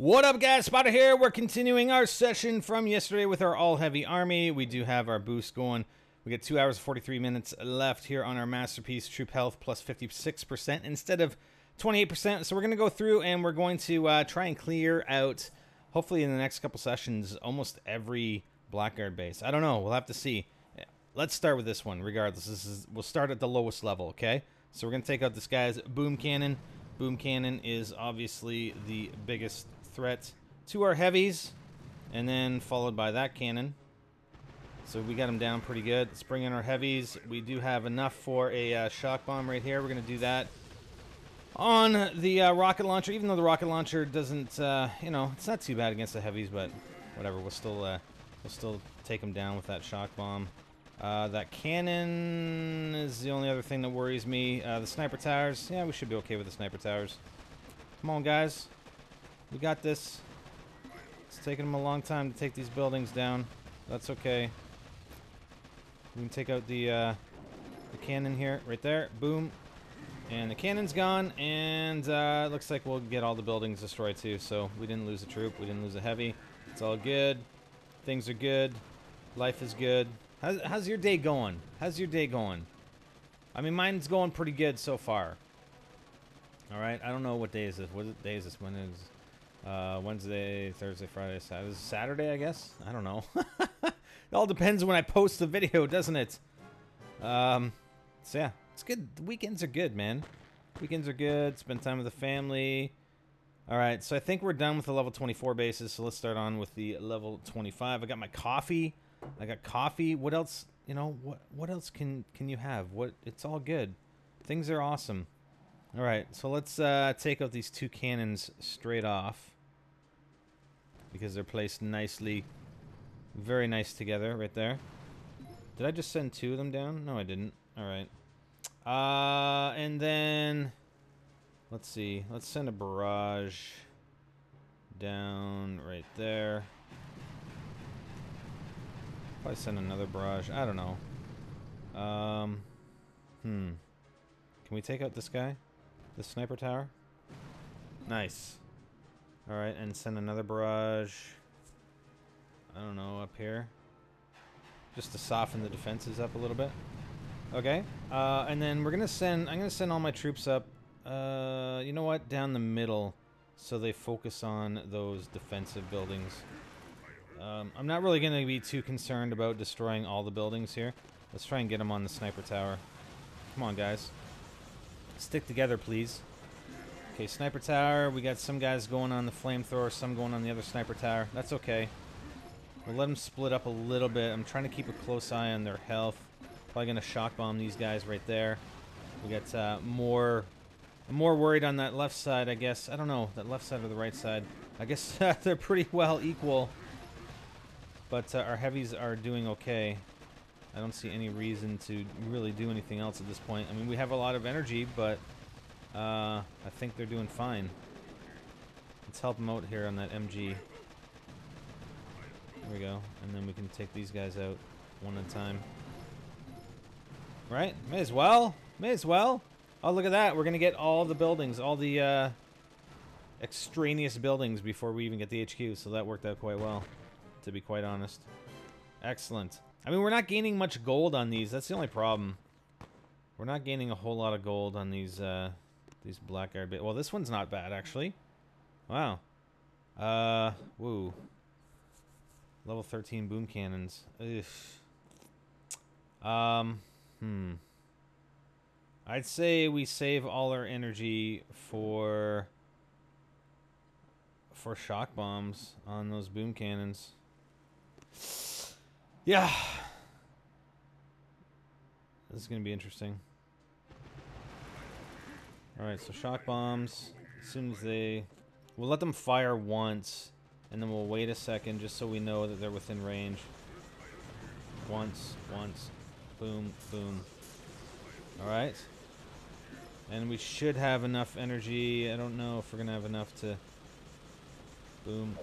What up, guys? Spotter here. We're continuing our session from yesterday with our all-heavy army. We do have our boost going. We get 2 hours and 43 minutes left here on our Masterpiece Troop Health plus 56% instead of 28%. So we're going to go through and we're going to uh, try and clear out, hopefully in the next couple sessions, almost every Blackguard base. I don't know. We'll have to see. Let's start with this one, regardless. This is We'll start at the lowest level, okay? So we're going to take out this guy's boom cannon. Boom cannon is obviously the biggest threat to our heavies, and then followed by that cannon. So we got them down pretty good. Let's bring in our heavies. We do have enough for a uh, shock bomb right here. We're going to do that on the uh, rocket launcher, even though the rocket launcher doesn't, uh, you know, it's not too bad against the heavies, but whatever. We'll still, uh, we'll still take them down with that shock bomb. Uh, that cannon is the only other thing that worries me. Uh, the sniper towers, yeah, we should be okay with the sniper towers. Come on, guys. We got this. It's taking them a long time to take these buildings down. That's okay. We can take out the, uh, the cannon here, right there. Boom. And the cannon's gone, and uh, it looks like we'll get all the buildings destroyed too. So we didn't lose a troop, we didn't lose a heavy. It's all good. Things are good. Life is good. How's, how's your day going? How's your day going? I mean, mine's going pretty good so far. All right, I don't know what day is this. What day is this? When is uh, Wednesday, Thursday, Friday, Saturday. Saturday, I guess? I don't know. it all depends when I post the video, doesn't it? Um, so yeah, it's good. The weekends are good, man. Weekends are good. Spend time with the family. All right, so I think we're done with the level 24 bases. So let's start on with the level 25. I got my coffee. I got coffee. What else? You know what? What else can can you have? What? It's all good. Things are awesome. All right, so let's uh, take out these two cannons straight off because they're placed nicely, very nice together right there. Did I just send two of them down? No, I didn't. All right. Uh, and then let's see. Let's send a barrage down right there. Probably send another barrage. I don't know. Um, hmm. Can we take out this guy? The sniper tower? Nice. Alright, and send another barrage. I don't know, up here. Just to soften the defenses up a little bit. Okay. Uh, and then we're gonna send I'm gonna send all my troops up uh you know what? Down the middle so they focus on those defensive buildings. Um, I'm not really gonna be too concerned about destroying all the buildings here. Let's try and get them on the sniper tower. Come on, guys. Stick together, please. Okay, sniper tower. We got some guys going on the flamethrower, some going on the other sniper tower. That's okay. We'll let them split up a little bit. I'm trying to keep a close eye on their health. Probably going to shock bomb these guys right there. We got uh, more... I'm more worried on that left side, I guess. I don't know, that left side or the right side. I guess they're pretty well equal. But uh, our heavies are doing okay. I don't see any reason to really do anything else at this point. I mean, we have a lot of energy, but uh, I think they're doing fine. Let's help them out here on that MG. There we go. And then we can take these guys out one at a time. Right? May as well. May as well. Oh, look at that. We're going to get all the buildings, all the uh, extraneous buildings before we even get the HQ. So that worked out quite well, to be quite honest. Excellent. I mean, we're not gaining much gold on these. That's the only problem. We're not gaining a whole lot of gold on these uh, these blackguard bit. Well, this one's not bad actually. Wow. Uh, woo. Level 13 boom cannons. Um, hmm. I'd say we save all our energy for for shock bombs on those boom cannons. Yeah. This is going to be interesting. Alright, so shock bombs. As soon as they... We'll let them fire once, and then we'll wait a second just so we know that they're within range. Once, once. Boom, boom. Alright. And we should have enough energy. I don't know if we're going to have enough to... Boom.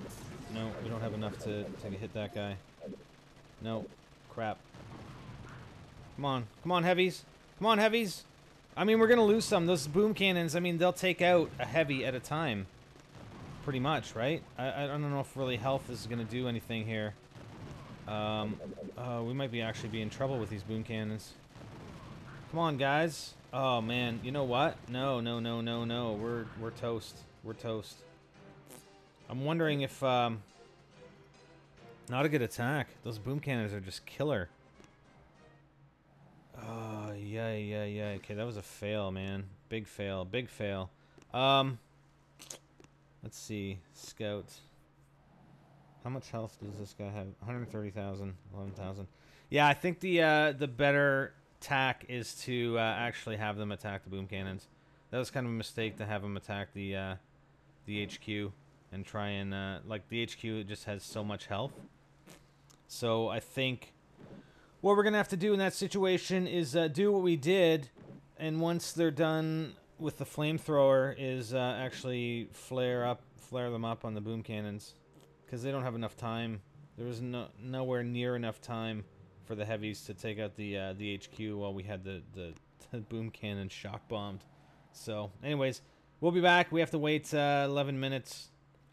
No, we don't have enough to, to hit that guy. No. Crap. Come on. Come on, heavies. Come on, heavies. I mean, we're going to lose some. Those boom cannons, I mean, they'll take out a heavy at a time. pretty much, right? I, I don't know if really health is going to do anything here. Um, uh, we might be actually be in trouble with these boom cannons. Come on, guys. Oh, man. You know what? No, no, no, no, no. We're, we're toast. We're toast. I'm wondering if... Um, not a good attack. Those boom cannons are just killer. Oh, yeah, yeah, yeah. Okay, that was a fail, man. Big fail. Big fail. Um, let's see. Scout. How much health does this guy have? 130,000, 11,000. Yeah, I think the uh, the better tack is to uh, actually have them attack the boom cannons. That was kind of a mistake to have them attack the uh, the HQ and try and uh, like the HQ just has so much health. So I think what we're gonna have to do in that situation is uh, do what we did, and once they're done with the flamethrower, is uh, actually flare up, flare them up on the boom cannons, because they don't have enough time. There was no nowhere near enough time for the heavies to take out the uh, the HQ while we had the, the, the boom cannon shock bombed. So, anyways, we'll be back. We have to wait uh, 11 minutes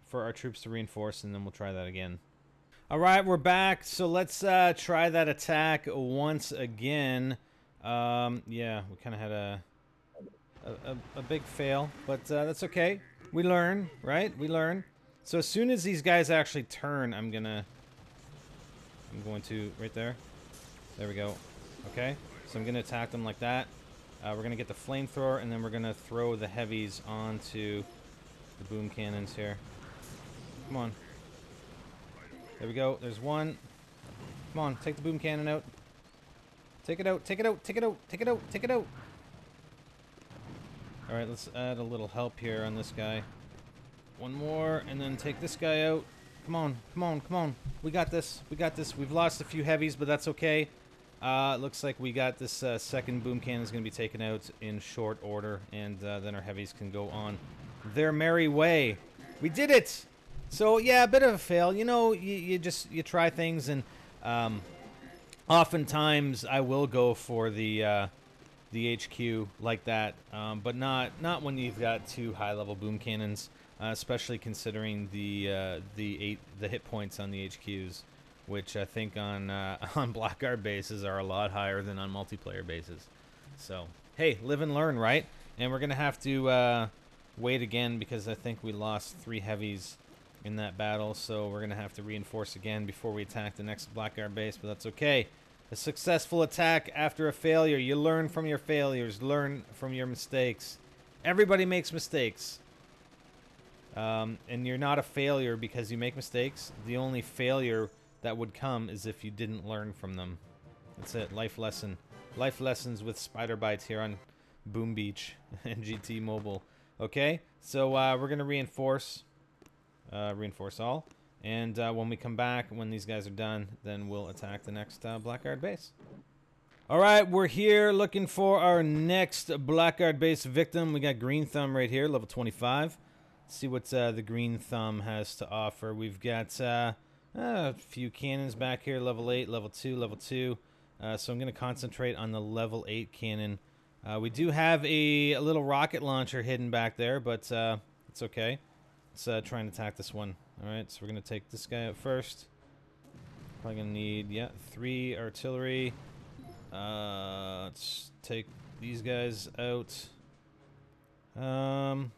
for our troops to reinforce, and then we'll try that again. All right, we're back. So let's uh, try that attack once again. Um, yeah, we kind of had a, a, a big fail, but uh, that's okay. We learn, right? We learn. So as soon as these guys actually turn, I'm gonna, I'm going to right there. There we go. Okay, so I'm gonna attack them like that. Uh, we're gonna get the flamethrower, and then we're gonna throw the heavies onto the boom cannons here. Come on. There we go. There's one. Come on, take the boom cannon out. Take it out, take it out, take it out, take it out, take it out. Alright, let's add a little help here on this guy. One more, and then take this guy out. Come on, come on, come on. We got this, we got this. We've lost a few heavies, but that's okay. Uh, looks like we got this uh, second boom cannon is going to be taken out in short order, and uh, then our heavies can go on their merry way. We did it! So yeah, a bit of a fail. You know, you, you just you try things, and um, oftentimes I will go for the uh, the HQ like that, um, but not not when you've got two high level boom cannons, uh, especially considering the uh, the eight the hit points on the HQs, which I think on uh, on Blackguard bases are a lot higher than on multiplayer bases. So hey, live and learn, right? And we're gonna have to uh, wait again because I think we lost three heavies in that battle, so we're going to have to reinforce again before we attack the next Blackguard base, but that's okay. A successful attack after a failure. You learn from your failures, learn from your mistakes. Everybody makes mistakes. Um, and you're not a failure because you make mistakes. The only failure that would come is if you didn't learn from them. That's it. Life lesson. Life lessons with Spider bites here on Boom Beach NGT Mobile. Okay, so uh, we're going to reinforce uh, reinforce all. And uh, when we come back, when these guys are done, then we'll attack the next uh, Blackguard base. All right, we're here looking for our next Blackguard base victim. We got Green Thumb right here, level 25. Let's see what uh, the Green Thumb has to offer. We've got uh, a few cannons back here, level 8, level 2, level 2. Uh, so I'm going to concentrate on the level 8 cannon. Uh, we do have a, a, little rocket launcher hidden back there, but uh, it's okay. Let's uh, try and attack this one. Alright, so we're going to take this guy out first. Probably going to need, yeah, three artillery. Uh, let's take these guys out. Um,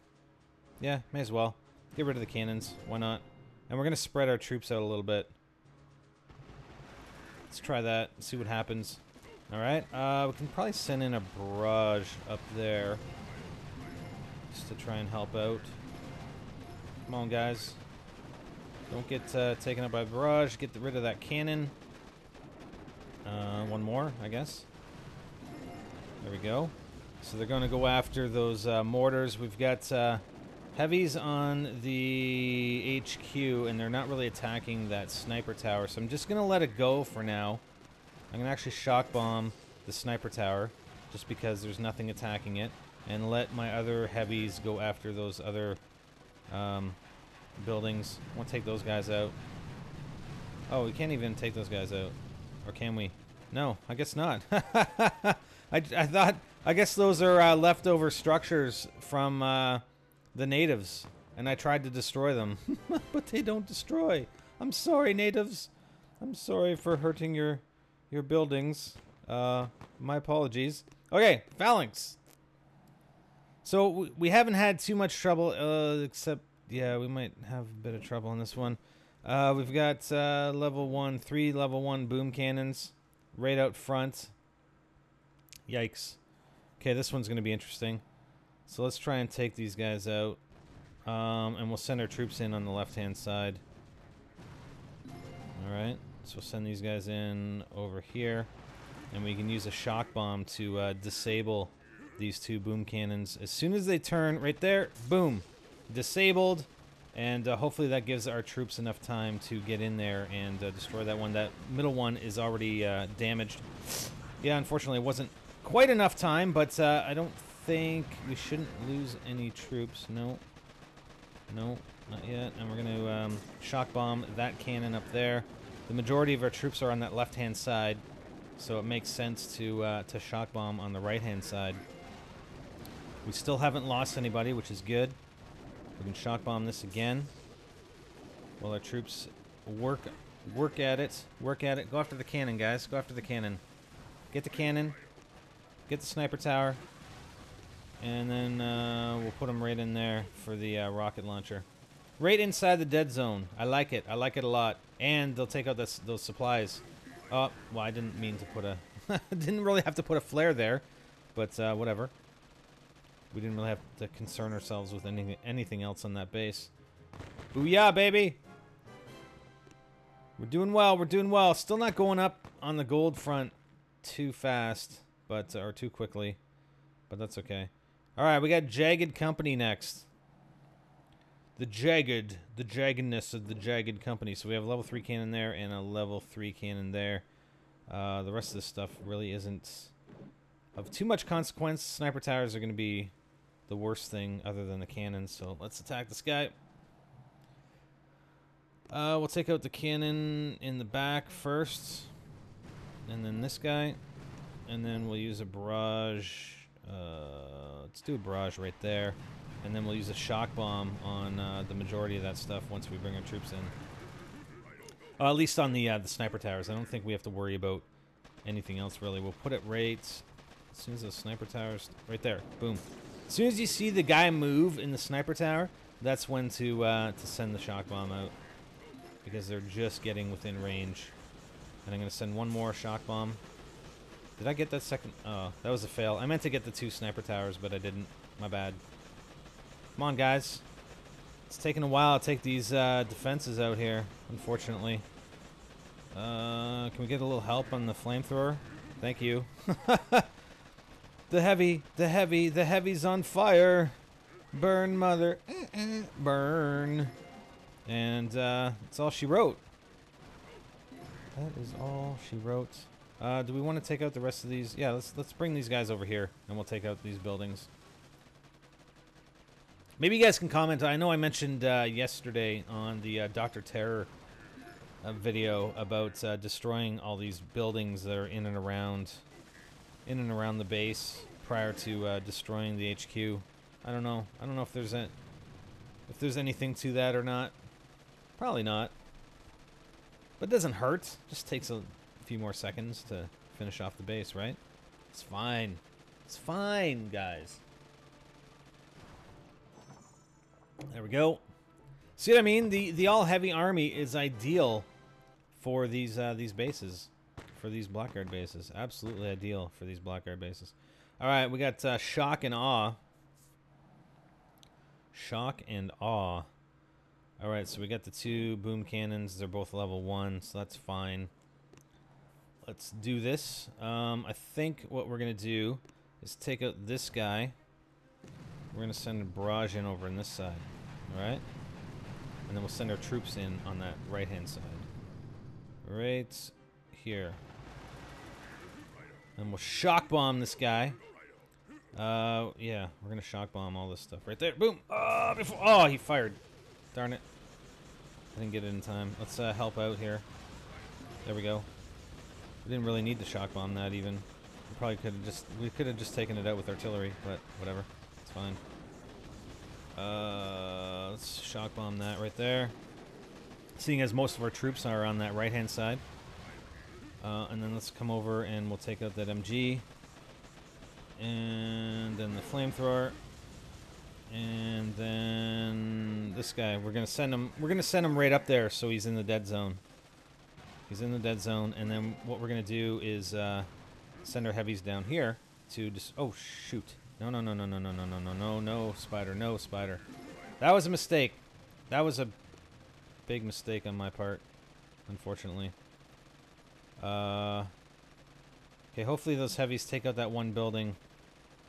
yeah, may as well. Get rid of the cannons. Why not? And we're going to spread our troops out a little bit. Let's try that. See what happens. Alright, uh, we can probably send in a barrage up there. Just to try and help out. Come on, guys. Don't get uh, taken up by the barrage. Get rid of that cannon. Uh, one more, I guess. There we go. So they're going to go after those uh, mortars. We've got uh, heavies on the HQ, and they're not really attacking that sniper tower. So I'm just going to let it go for now. I'm going to actually shock bomb the sniper tower, just because there's nothing attacking it, and let my other heavies go after those other um, buildings. To take those guys out. Oh, we can't even take those guys out. Or can we? No, I guess not. I, I thought... I guess those are uh, leftover structures from uh, the natives. and I tried to destroy them, but they don't destroy. I'm sorry, natives. I'm sorry for hurting your your buildings. Uh, my apologies. Okay, phalanx. So we, haven't had too much trouble, uh, except yeah, we might have a bit of trouble on this one. Uh, we've got uh, level one, three level one boom cannons right out front. Yikes. Okay, this one's going to be interesting. So let's try and take these guys out. Um, and we'll send our troops in on the left-hand side. Alright, so we'll send these guys in over here. And we can use a shock bomb to uh, disable these two boom cannons. As soon as they turn, right there, boom, disabled. And uh, hopefully that gives our troops enough time to get in there and uh, destroy that one. That middle one is already uh, damaged. Yeah, unfortunately, it wasn't quite enough time, but uh, I don't think we shouldn't lose any troops. No. No, not yet. And we're going to um, shock bomb that cannon up there. The majority of our troops are on that left-hand side, so it makes sense to uh, to shock bomb on the right-hand side. We still haven't lost anybody, which is good. We can shock bomb this again. While our troops work work at it. Work at it. Go after the cannon, guys. Go after the cannon. Get the cannon. Get the sniper tower. And then uh, we'll put them right in there for the uh, rocket launcher. Right inside the dead zone. I like it. I like it a lot. And they'll take out this, those supplies. Oh, well, I didn't mean to put a... didn't really have to put a flare there. But uh, whatever. We didn't really have to concern ourselves with anything, anything else on that base. Booyah, baby! We're doing well. We're doing well. Still not going up on the gold front too fast, but or too quickly. But that's okay. All right, we got Jagged Company next. The jagged, the jaggedness of the Jagged Company. So we have a level 3 cannon there and a level 3 cannon there. Uh, the rest of this stuff really isn't of too much consequence. Sniper towers are going to be the worst thing other than the cannon. So let's attack this guy. Uh, we'll take out the cannon in the back first. And then this guy. And then we'll use a barrage. Uh, let's do a barrage right there. And then we'll use a shock bomb on uh, the majority of that stuff once we bring our troops in. Uh, at least on the uh, the sniper towers. I don't think we have to worry about anything else really. We'll put it right as soon as the sniper towers... Right there. Boom. As soon as you see the guy move in the sniper tower, that's when to uh, to send the shock bomb out. Because they're just getting within range. And I'm going to send one more shock bomb. Did I get that second? Oh, that was a fail. I meant to get the two sniper towers, but I didn't. My bad. Come on, guys. It's taking a while to take these uh, defenses out here, unfortunately. Uh, can we get a little help on the flamethrower? Thank you. the heavy, the heavy, the heavy's on fire. Burn, mother. Burn. And uh, that's all she wrote. That is all she wrote. Uh, do we want to take out the rest of these? Yeah, let's let's bring these guys over here, and we'll take out these buildings. Maybe you guys can comment. I know I mentioned uh, yesterday on the uh, Doctor Terror uh, video about uh, destroying all these buildings that are in and around, in and around the base prior to uh, destroying the HQ. I don't know. I don't know if there's a, if there's anything to that or not. Probably not. But it doesn't hurt. Just takes a few more seconds to finish off the base, right? It's fine. It's fine, guys. There we go. See what I mean? The the all heavy army is ideal for these uh, these bases, for these blackguard bases. Absolutely ideal for these blackguard bases. All right, we got uh, shock and awe. Shock and awe. All right, so we got the two boom cannons. They're both level one, so that's fine. Let's do this. Um, I think what we're gonna do is take out this guy. We're gonna send barrage in over on this side. All right, and then we'll send our troops in on that right-hand side. Right here. And we'll shock bomb this guy. Uh, yeah, we're gonna shock bomb all this stuff right there. Boom! Oh, before, oh, he fired. Darn it. I didn't get it in time. Let's uh, help out here. There we go. We didn't really need to shock bomb that even. We probably could have just we could have just taken it out with artillery, but whatever. It's fine. Uh, let's shock bomb that right there. Seeing as most of our troops are on that right hand side. Uh, and then let's come over and we'll take out that MG. And then the flamethrower. And then this guy, we're gonna send him. We're gonna send him right up there, so he's in the dead zone. He's in the dead zone, and then what we're gonna do is uh, send our heavies down here to just. Oh shoot! No no no no no no no no no no no spider no spider. That was a mistake. That was a big mistake on my part, unfortunately. Uh. Okay, hopefully those heavies take out that one building,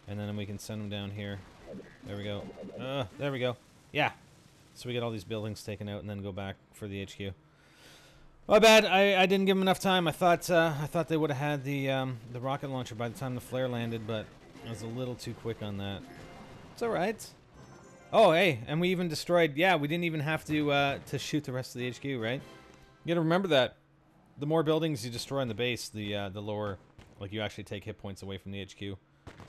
and then we can send them down here. There we go. Uh, there we go. Yeah. So we get all these buildings taken out and then go back for the HQ. My bad. I, I didn't give them enough time. I thought uh, I thought they would have had the um, the rocket launcher by the time the flare landed, but I was a little too quick on that. It's all right. Oh, hey, and we even destroyed. Yeah, we didn't even have to uh, to shoot the rest of the HQ, right? You gotta remember that. The more buildings you destroy on the base, the uh, the lower, like you actually take hit points away from the HQ.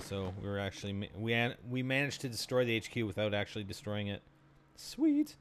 So we were actually we we managed to destroy the HQ without actually destroying it. Sweet.